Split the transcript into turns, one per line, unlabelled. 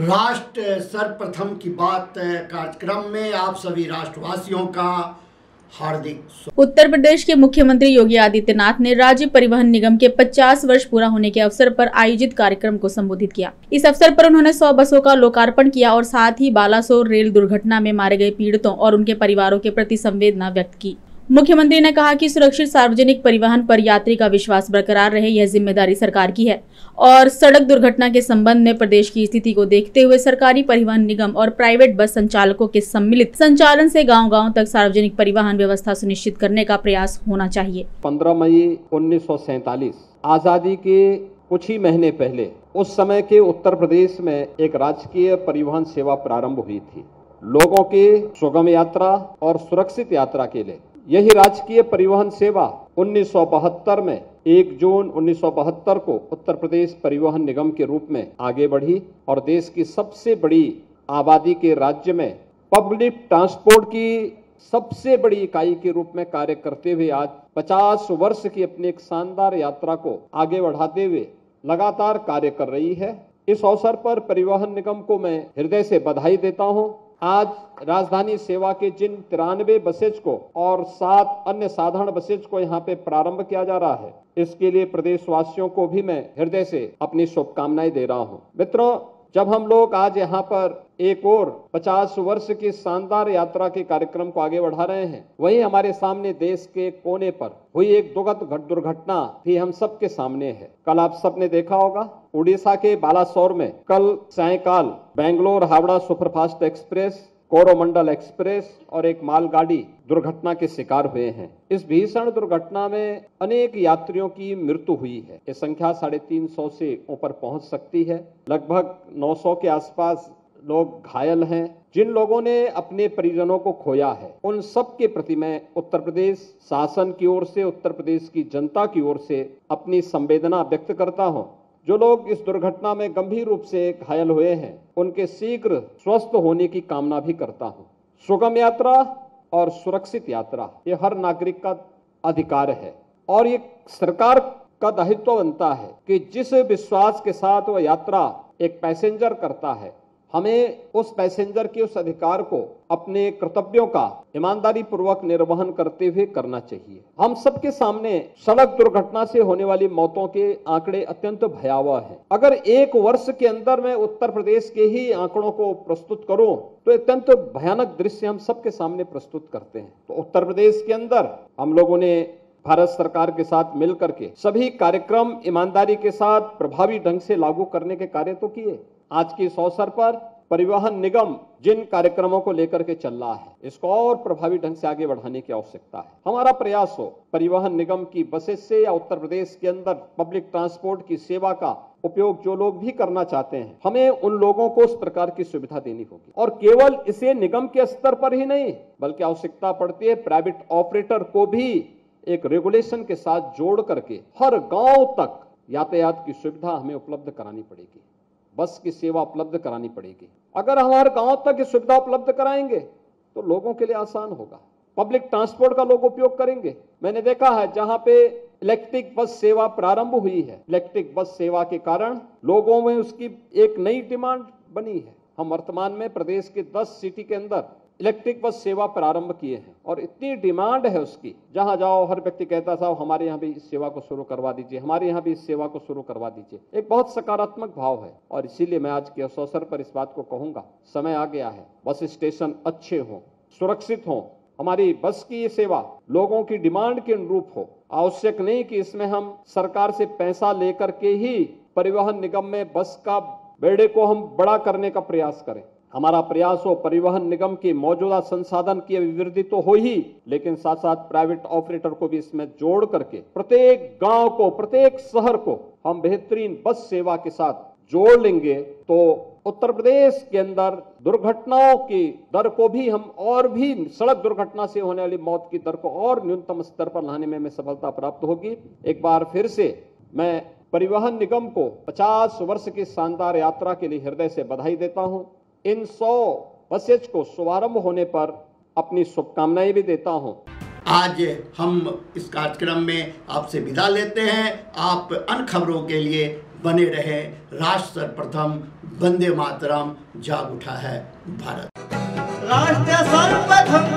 राष्ट्र सर्वप्रथम
की बात कार्यक्रम में आप सभी राष्ट्रवासियों का हार्दिक
उत्तर प्रदेश के मुख्यमंत्री योगी आदित्यनाथ ने राज्य परिवहन निगम के 50 वर्ष पूरा होने के अवसर पर आयोजित कार्यक्रम को संबोधित किया। इस अवसर पर उन्होंने 100 बसों का लोकार्पण किया और साथ ही बालासोर रेल दुर्घटना में मारे गए पीड़ितों और उनके परिवारों के प्रति संवेदना व्यक्त की। मुख्यमंत्री ने कहा कि सुरक्षित सार्वजनिक परिवहन पर यात्री का विश्वास बरकरार रहे, यह ज़िम्मेदारी सरकार की है। और सड़क दुर्घटना के संबंध में प्रदेश की स्थिति को देखते हुए सरकारी परिवहन निगम और प्राइवेट बस संचालकों के सम्मिलित संचालन से गांव-गांव तक सार्वजनिक परिवहन व्यवस्था सुनिश्चित करने का प्रयास होना चाहिए।
15 मई 1947 आज़ादी के कुछ ही महीने पहले, उस समय के उत्तर प्रदेश में एक राजकीय परिवहन सेवा प्रारंभ हुई थी। लोगों की सुगम यात्रा और सुरक्षित यात्रा के लिए। यही राजकीय परिवहन सेवा 1972 में 1 जून 1972 को उत्तर प्रदेश परिवहन निगम के रूप में आगे बढ़ी और देश की सबसे बड़ी आबादी के राज्य में पब्लिक ट्रांसपोर्ट की सबसे बड़ी इकाई के रूप में कार्य करते हुए आज 50 वर्ष की अपनी एक शानदार यात्रा को आगे बढ़ाते हुए लगातार कार्य कर रही है। इस अवसर पर परिवहन निगम को मैं हृदय से बधाई देता हूँ। आज राजधानी सेवा के जिन तिरानवे बसेज को और सात अन्य साधारण बसेज को यहाँ पे प्रारंभ किया जा रहा है, इसके लिए प्रदेशवासियों को भी मैं हृदय से अपनी शुभकामनाएँ दे रहा हूँ। मित्रों जब हम लोग आज यहाँ पर एक और 50 वर्ष की शानदार यात्रा के कार्यक्रम को आगे बढ़ा रहे हैं, वहीं हमारे सामने देश के कोने पर हुई एक दुगत घट दुर्घटना भी हम सबके सामने है। कल आप सबने देखा होगा, उड़ीसा के बालासोर में कल सायकाल, Bangalore Howrah superfast express Coromandel express और एक मालगाड़ी दुर्घटना के शिकार हुए हैं। इस भीषण दुर्घटना में अनेक यात्रियों की मृत्यु हुई है। ये संख्या साढ़े तीन सौ से ऊपर पहुँच सकती है। लगभग 900 के आसपास लोग घायल हैं। जिन लोगों ने अपने परिजनों को खोया है, उन सब के प्रति मैं उत्तर प्रदेश शासन की ओर से, उत्तर प्रदेश की जनता की ओर से अपनी संवेदना व्यक्त करता हूँ। जो लोग इस दुर्घटना में गंभीर रूप से घायल हुए हैं, उनके शीघ्र स्वस्थ होने की कामना भी करता हूँ। सुगम यात्रा और सुरक्षित यात्रा, ये हर नागरिक का अधिकार है। और ये सरकार का दायित्व बनता है कि जिस विश्वास के साथ वह यात्रा एक पैसेंजर करता है हमें उस पैसेंजर के उस अधिकार को अपने कर्तव्यों का ईमानदारी पूर्वक निर्वहन करते हुए करना चाहिए। हम सबके सामने सड़क दुर्घटना से होने वाली मौतों के आंकड़े अत्यंत भयावह हैं। अगर एक वर्ष के अंदर मैं उत्तर प्रदेश के ही आंकड़ों को प्रस्तुत करूँ तो अत्यंत भयानक दृश्य हम सबके सामने प्रस्तुत करते हैं। तो उत्तर प्रदेश के अंदर हम लोगों ने भारत सरकार के साथ मिलकर के सभी कार्यक्रम ईमानदारी के साथ प्रभावी ढंग से लागू करने के कार्य तो किए। आज के इस अवसर पर परिवहन निगम जिन कार्यक्रमों को लेकर के चल रहा है, इसको और प्रभावी ढंग से आगे बढ़ाने की आवश्यकता है। हमारा प्रयास हो परिवहन निगम की बसेस से या उत्तर प्रदेश के अंदर पब्लिक ट्रांसपोर्ट की सेवा का उपयोग जो लोग भी करना चाहते हैं, हमें उन लोगों को उस प्रकार की सुविधा देनी होगी। और केवल इसे निगम के स्तर पर ही नहीं, बल्कि आवश्यकता पड़ती है प्राइवेट ऑपरेटर को भी एक रेगुलेशन के साथ जोड़ करके हर गाँव तक यातायात की सुविधा हमें उपलब्ध करानी पड़ेगी। बस की सेवा उपलब्ध करानी पड़ेगी। अगर हमारे गाँव तक ये सुविधा उपलब्ध कराएँगे तो लोगों के लिए आसान होगा। पब्लिक ट्रांसपोर्ट का लोग उपयोग करेंगे। मैंने देखा है, जहाँ पे इलेक्ट्रिक बस सेवा प्रारंभ हुई है। इलेक्ट्रिक बस सेवा के कारण लोगों में उसकी एक नई डिमांड बनी है। हम वर्तमान में प्रदेश के 10 सिटी के अंदर इलेक्ट्रिक बस सेवा प्रारंभ किए हैं और इतनी डिमांड है उसकी। जहाँ जाओ, हर व्यक्ति कहता साहब, हमारे यहाँ भी इस सेवा को शुरू करवा दीजिए, हमारे यहाँ भी इस सेवा को शुरू करवा दीजिए। एक बहुत सकारात्मक भाव है और इसीलिए मैं आज के अवसर पर इस बात को कहूँगा। समय आ गया है, बस स्टेशन अच्छे हों, सुरक्षित हों, हमारी बस की ये सेवा लोगों की डिमांड के अनुरूप हो। आवश्यक नहीं कि इसमें हम सरकार से पैसा लेकर के ही परिवहन निगम में बस का बेड़े को हम बड़ा करने का प्रयास करें। हमारा प्रयास हो परिवहन निगम की मौजूदा संसाधन की अभिवृद्धि तो हो ही, लेकिन साथ साथ प्राइवेट ऑपरेटर को भी इसमें जोड़ करके प्रत्येक गाँव को, प्रत्येक शहर को हम बेहतरीन बस सेवा के साथ जोड़ लेंगे तो उत्तर प्रदेश के अंदर दुर्घटनाओं की दर को भी हम और भी सड़क दुर्घटना से होने वाली मौत की दर को और न्यूनतम स्तर पर लाने में हमें सफलता प्राप्त होगी। एक बार फिर से मैं परिवहन निगम को 50 वर्ष की शानदार यात्रा के लिए हृदय से बधाई देता हूँ। इन सौ बसेज को शुभारंभ होने पर अपनी शुभकामनाएँ भी देता हूँ।
आज हम इस कार्यक्रम में आपसे विदा लेते हैं। आप अन खबरों के लिए बने रहे। राष्ट्र सर्वप्रथम वंदे मातरम। जाग उठा है भारत।
राष्ट्र सर्वप्रथम